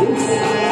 Jesus.